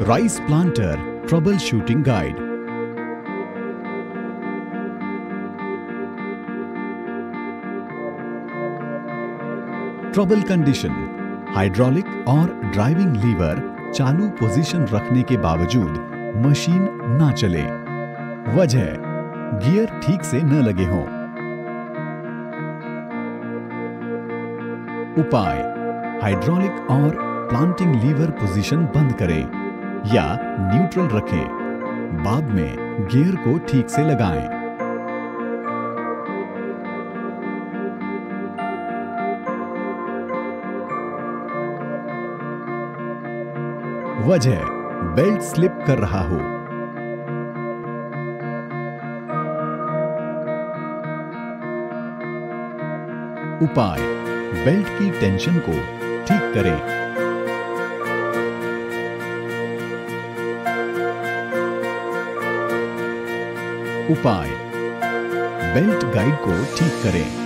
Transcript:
Rice planter trouble shooting guide trouble condition hydraulic और driving lever चालू position रखने के बावजूद मशीन ना चले। वजह गियर ठीक से न लगे हों। उपाय हाइड्रोलिक और प्लांटिंग लीवर पोजीशन बंद करें। या न्यूट्रल रखें। बाद में गियर को ठीक से लगाएँ। वजह, बेल्ट स्लिप कर रहा हो। उपाय, बेल्ट की टेंशन को ठीक करें। उपाय। बेल्ट गाइड को ठीक करें।